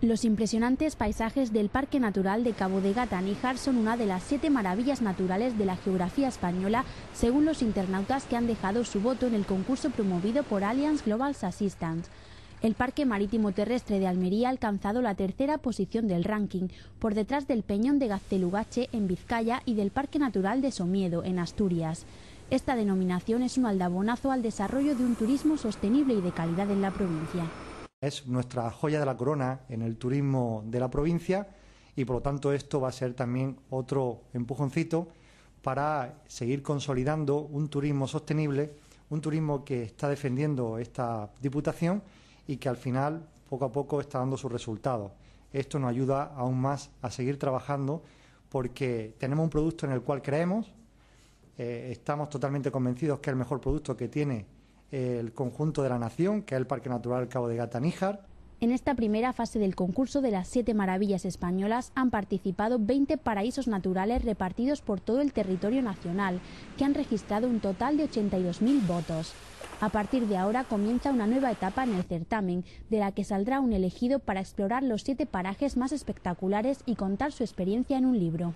Los impresionantes paisajes del Parque Natural de Cabo de Gata Níjar son una de las siete maravillas naturales de la geografía española, según los internautas que han dejado su voto en el concurso promovido por Allianz Global Assistance. El Parque Marítimo Terrestre de Almería ha alcanzado la tercera posición del ranking, por detrás del Peñón de Gaztelugache en Vizcaya y del Parque Natural de Somiedo en Asturias. Esta denominación es un aldabonazo al desarrollo de un turismo sostenible y de calidad en la provincia. Es nuestra joya de la corona en el turismo de la provincia y por lo tanto esto va a ser también otro empujoncito para seguir consolidando un turismo sostenible, un turismo que está defendiendo esta Diputación y que al final poco a poco está dando sus resultados. Esto nos ayuda aún más a seguir trabajando porque tenemos un producto en el cual creemos, eh, estamos totalmente convencidos que es el mejor producto que tiene el conjunto de la nación, que es el Parque Natural Cabo de Gata Níjar. En esta primera fase del concurso de las siete maravillas españolas han participado 20 paraísos naturales repartidos por todo el territorio nacional, que han registrado un total de 82.000 votos. A partir de ahora comienza una nueva etapa en el certamen, de la que saldrá un elegido para explorar los siete parajes más espectaculares y contar su experiencia en un libro.